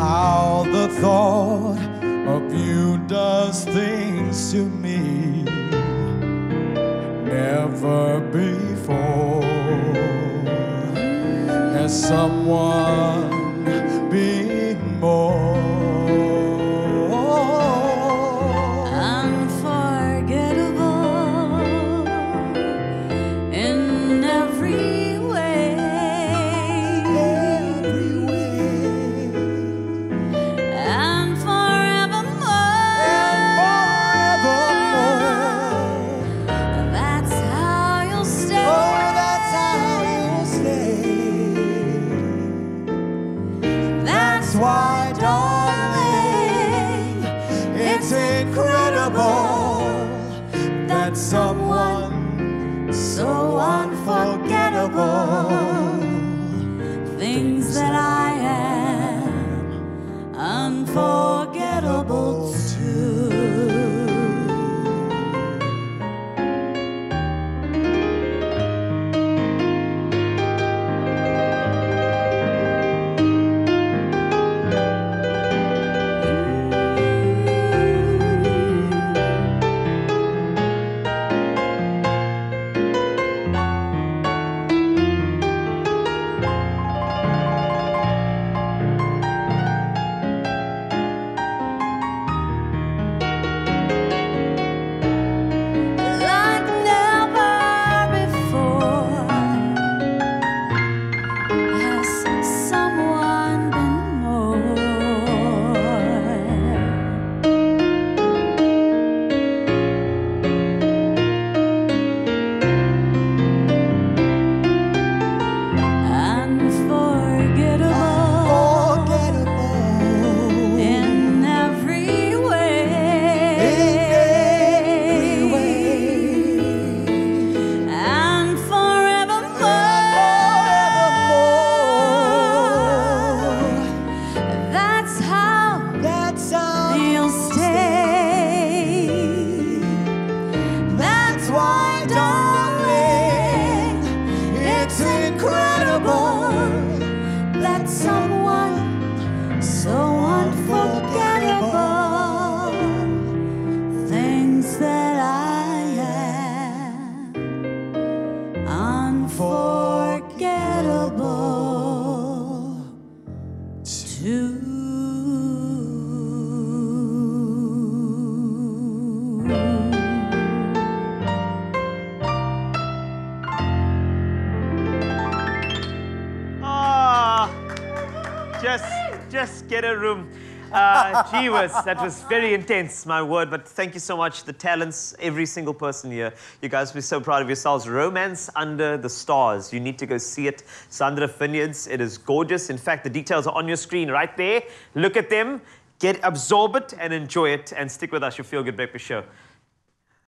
How the thought of you does things to me. Never before has someone been more. That someone so unforgettable things that I am unforgettable someone so unforgettable things that I am unforgettable too. Just, just get a room. Uh, gee whiz, that was very intense, my word. But thank you so much, the talents, every single person here. You guys be so proud of yourselves. Romance Under the Stars. You need to go see it. Zandrift Vineyards. It is gorgeous. In fact, the details are on your screen right there. Look at them, get absorb it, and enjoy it. And stick with us. You'll Feel Good Breakfast Show.